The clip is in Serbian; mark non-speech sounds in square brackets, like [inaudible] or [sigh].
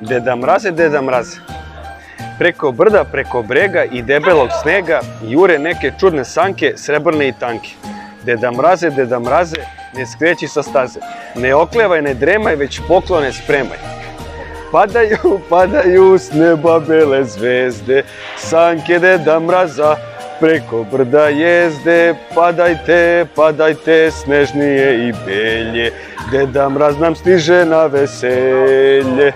Deda mraze, Deda mraze. Preko brda, preko brega i debelog snega jure neke čudne sanke, srebrne i tanke. Deda Mraze, Deda Mraze, ne skreći sa staze. Ne oklevaj, ne dremaj, već poklone spremaj. Padaju, [laughs] padaju s neba bele zvezde, sanke Deda Mraza, preko brda jezde, padajte, padajte, snežnije i belje, Deda Mraz nam stiže na veselje.